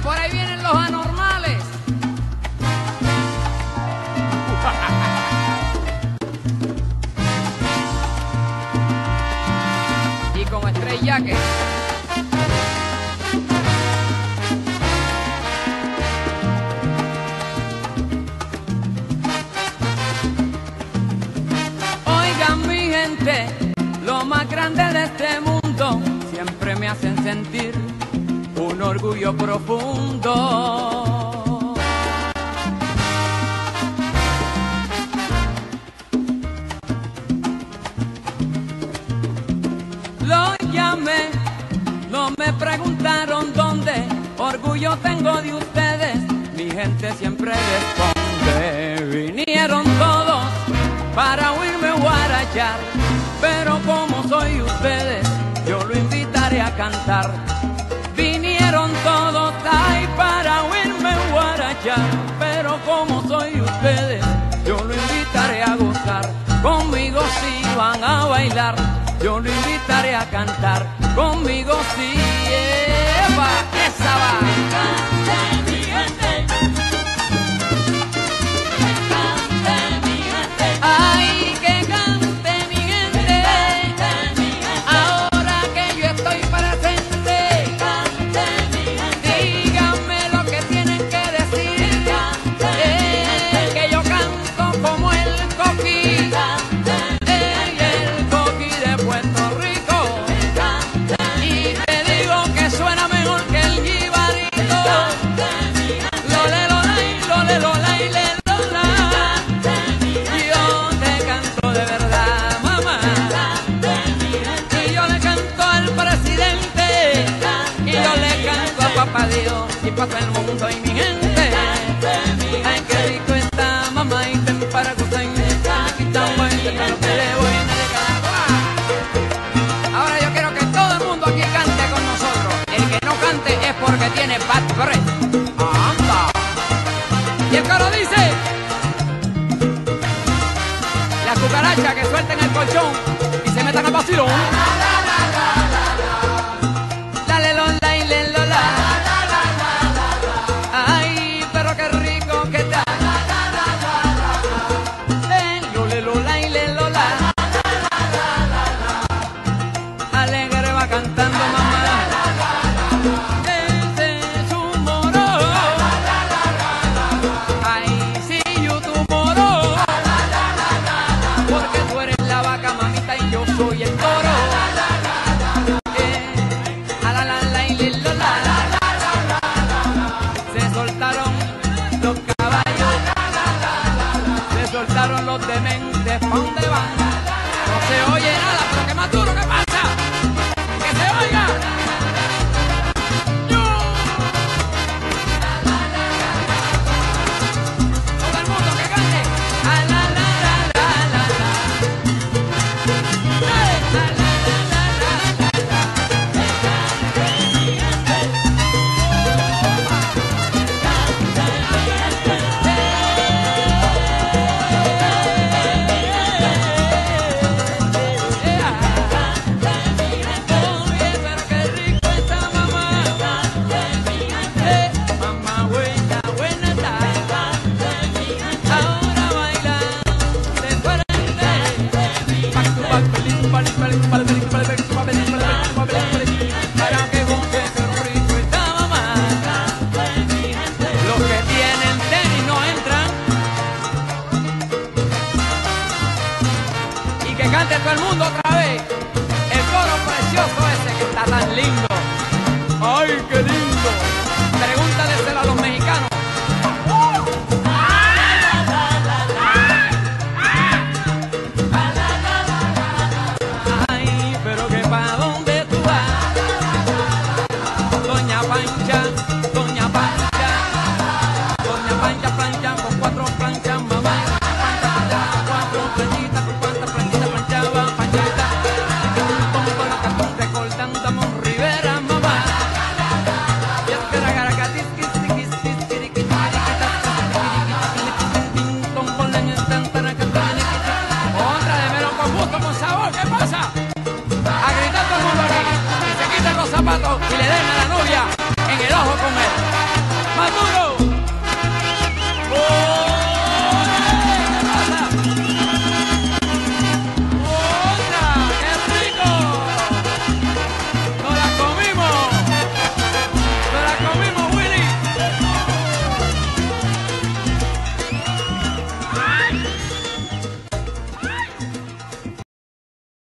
por ahí vienen los anormales. y con Stray Jacket. Oigan mi gente, lo más grande de este mundo siempre me hacen sentir un orgullo profundo. Lo llamé, no me preguntaron dónde, orgullo tengo de ustedes, mi gente siempre responde, vinieron todos para oírme guarachar, pero como soy ustedes, yo lo invitaré a cantar. bailar, yo lo invitaré a cantar conmigo, sí, Eva, esa va. y pasa el mundo y mi gente. Ay, qué rico está mamá y ten para gozar. Aquí tan bueno, te lo que le voy a negar. Ahora yo quiero que todo el mundo aquí cante con nosotros. El que no cante es porque tiene bad breath. ¡Anda! Y el coro dice... Las cucarachas que suelten el colchón y se metan al vacilón. Cantando mamá, ese es un moro. Ahí sí, yo tu moro. Porque tú eres la vaca mamita y yo soy el moro. Eh, se soltaron los caballos, se soltaron los demás.